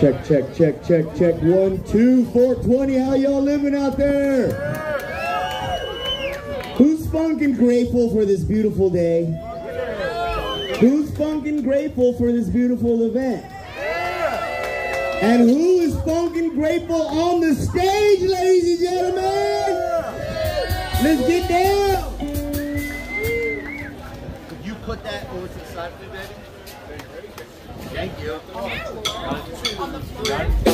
Check, check, check, check, check. One, two, 420. How y'all living out there? Who's funkin' grateful for this beautiful day? Who's funkin' grateful for this beautiful event? And who is funkin' grateful on the stage, ladies and gentlemen? Let's get down. You put that over to the side baby? Thank you. Oh.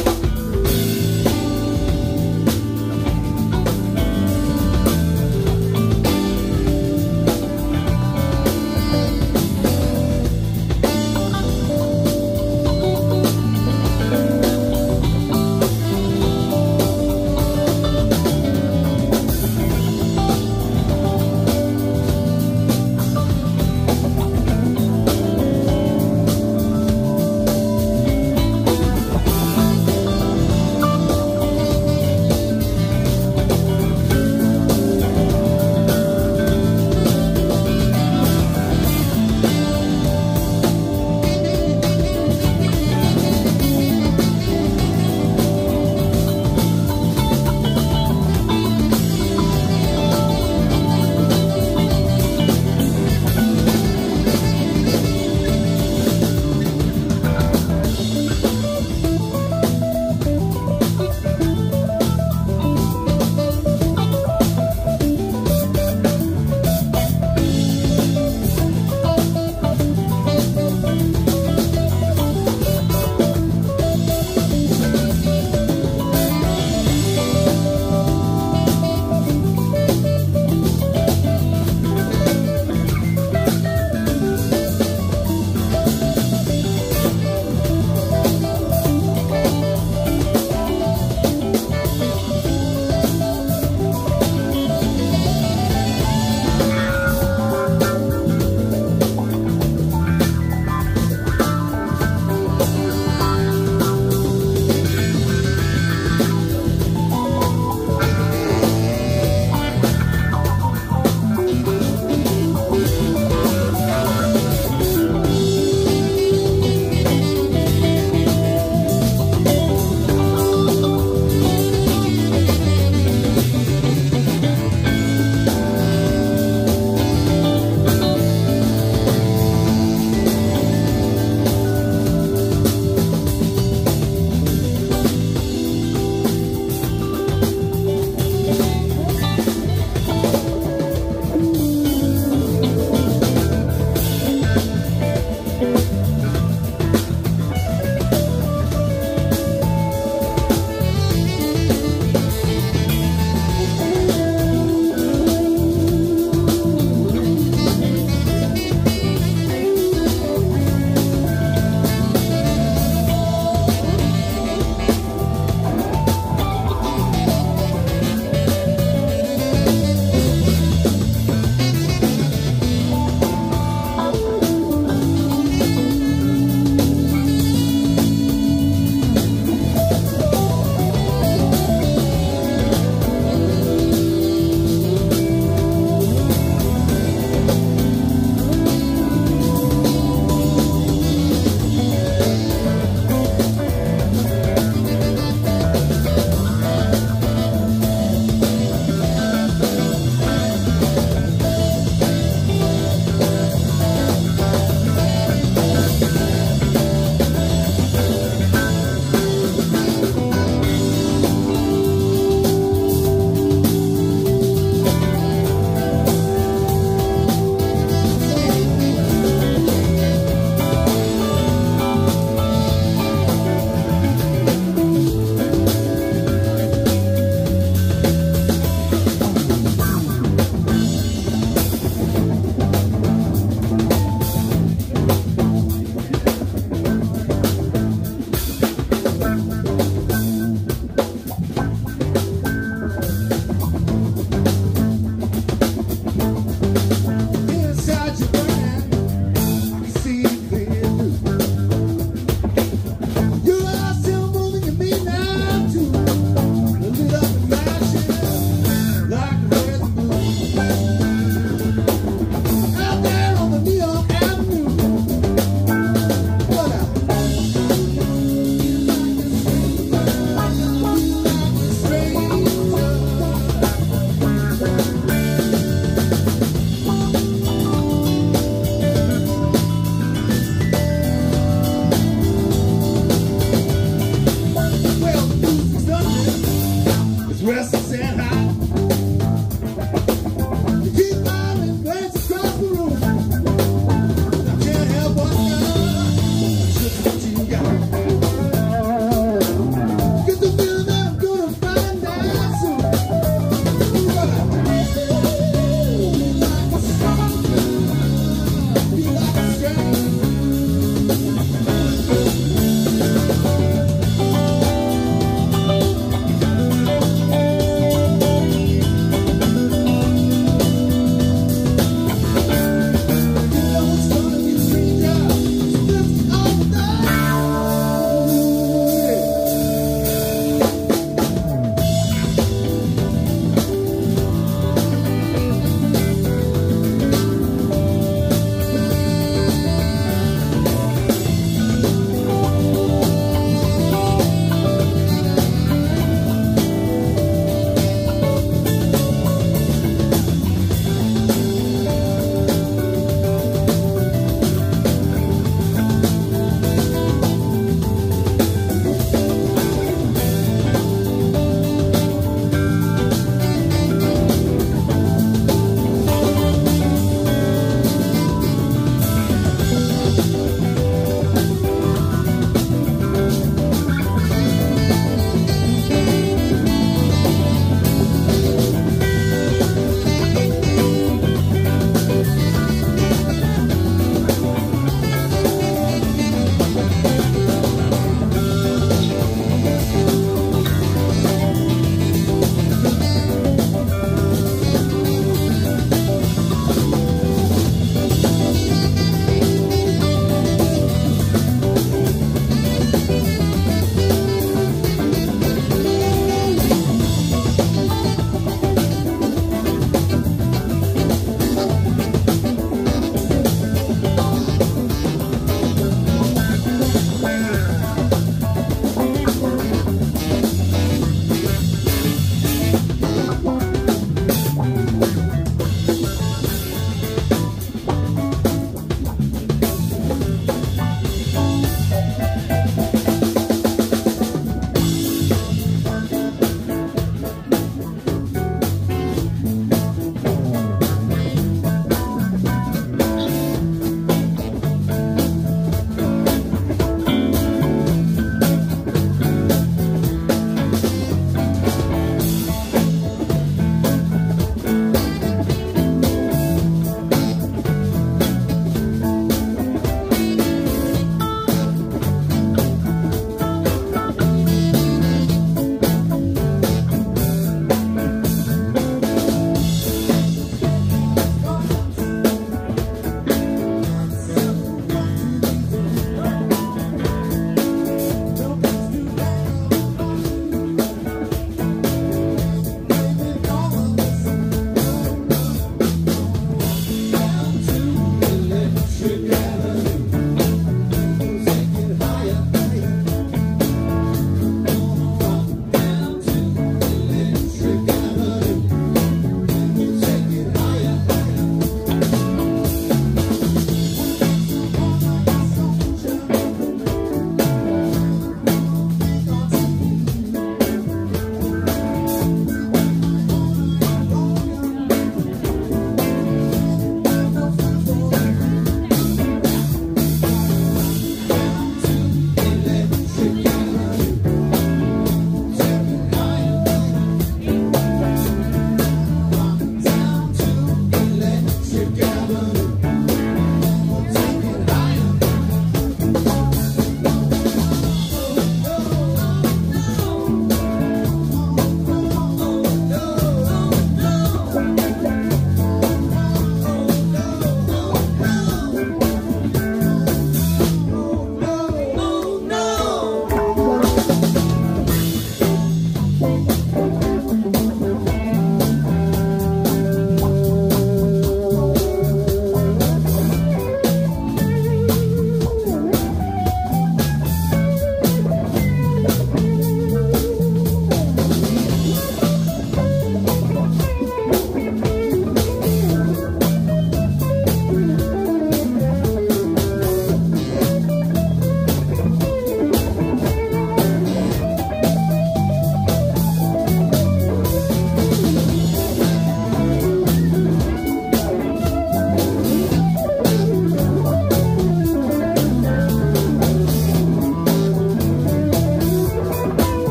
necessário.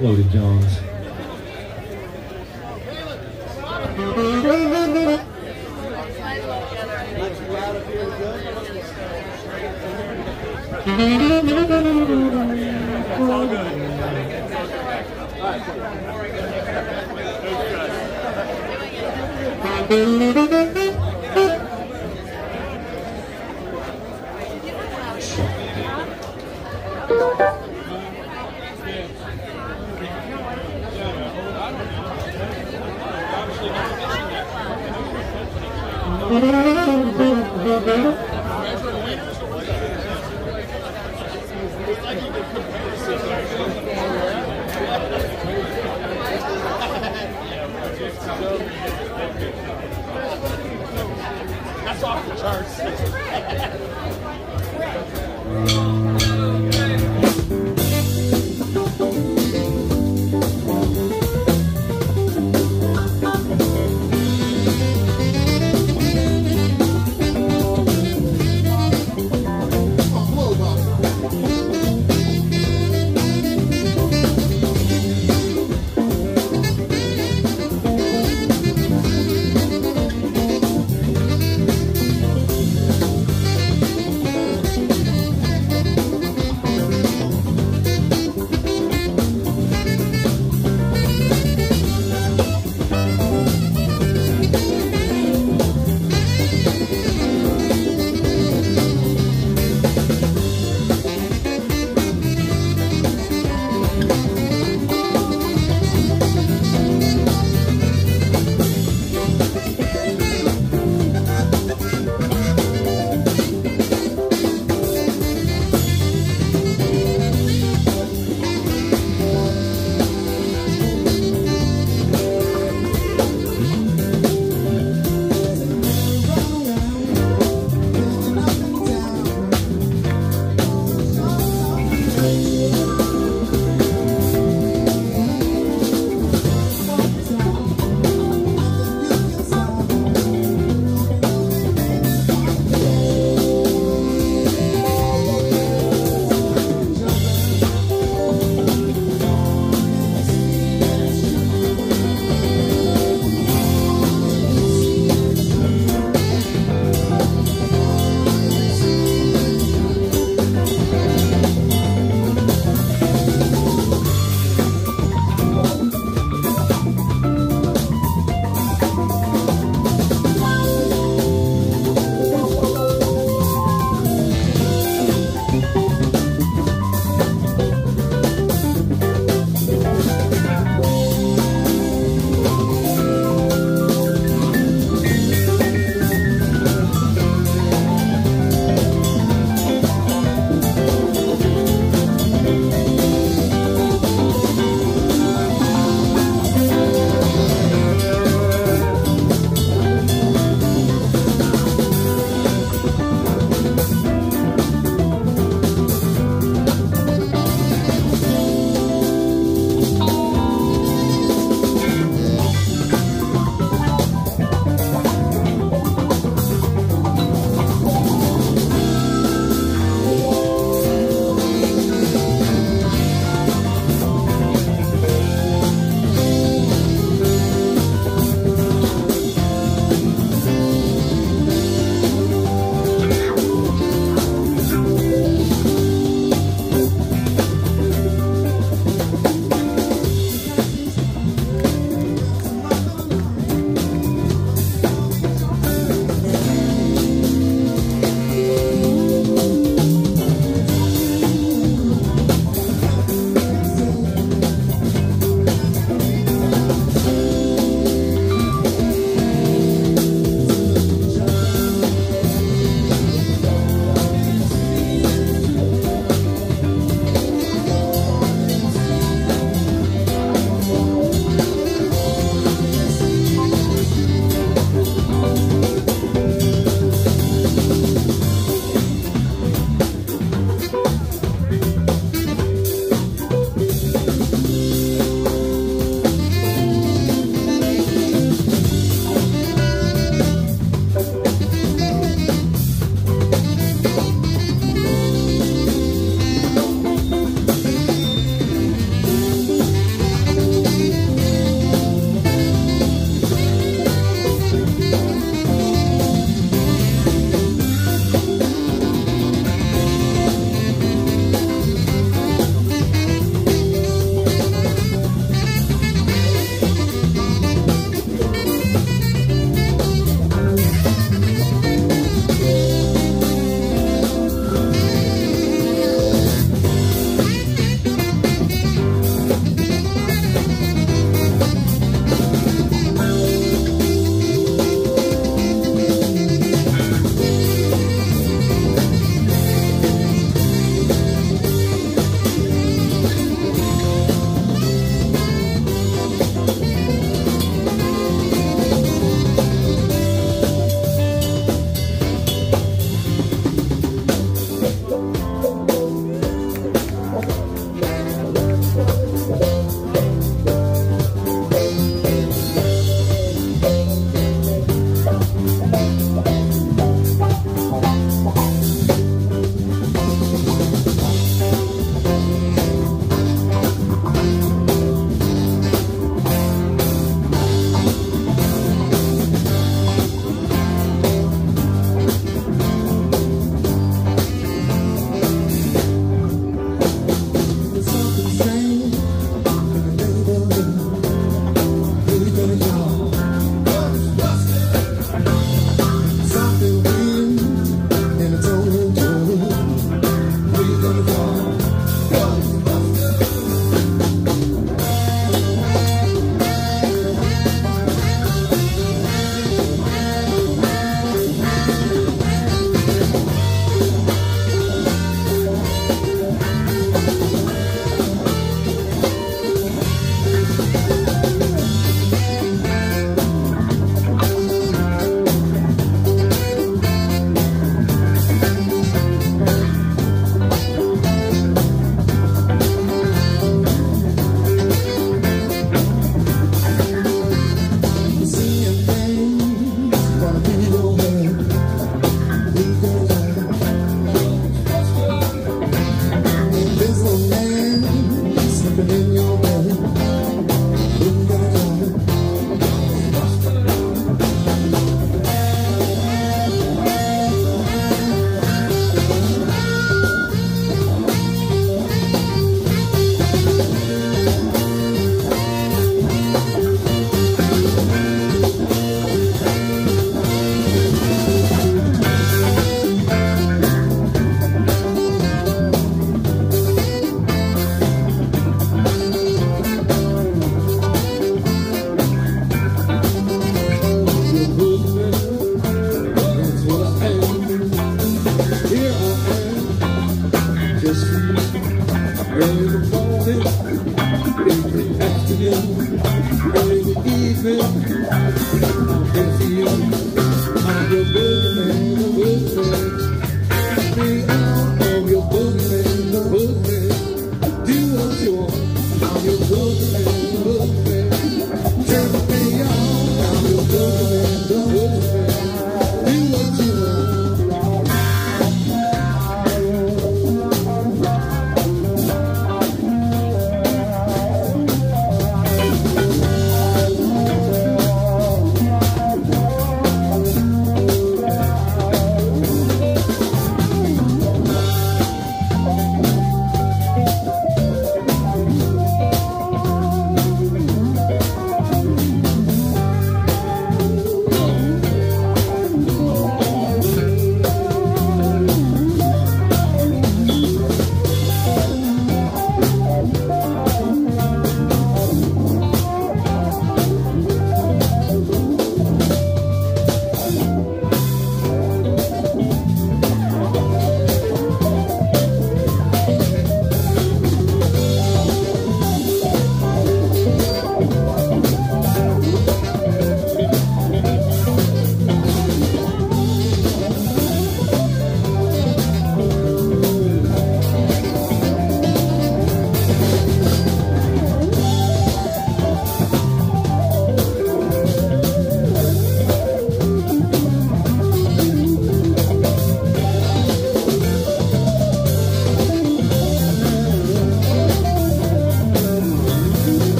Loaded Jones.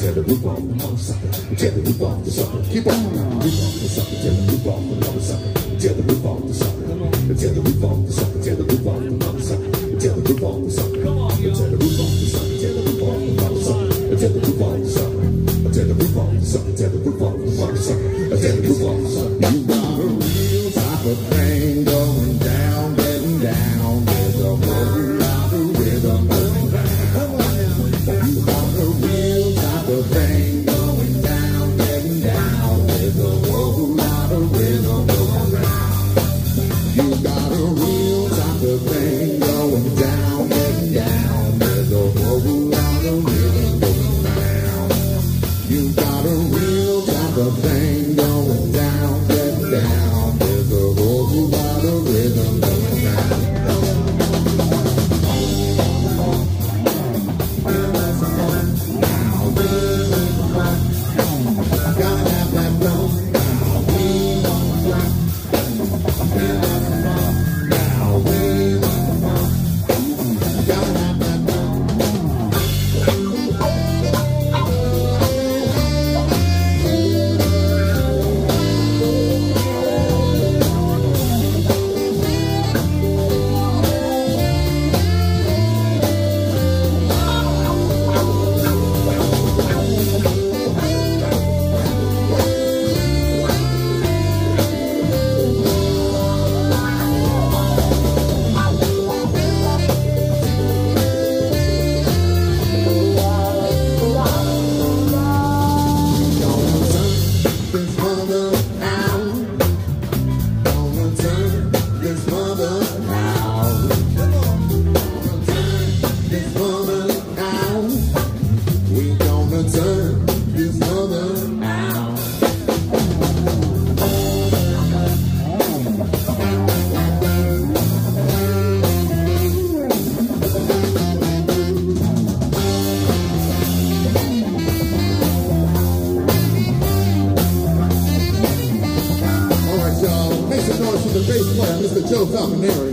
You got a real type of thing come there.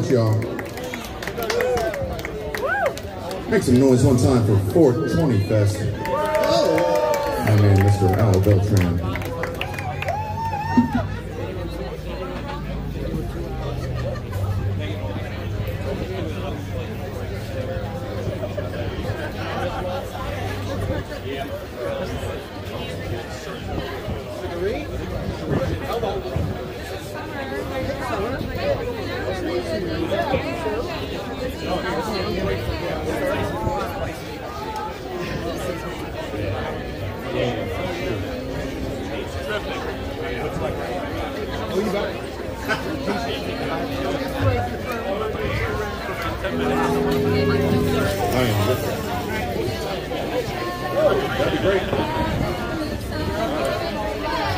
Much, y'all. Make some noise one time for 420 Fest. I mean, Mr. Al Beltran.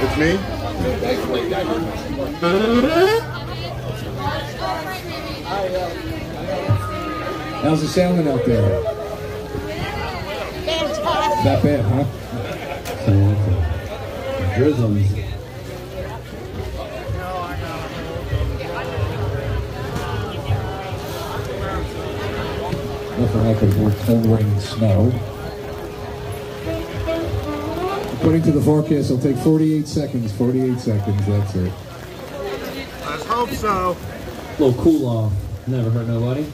It's me? How's the sounding out there? That bad, huh? Drizzles. Nothing like a more cold rain and snow. According to the forecast, it'll take 48 seconds. 48 seconds, that's it. Let's hope so. A little cool off. Never hurt nobody.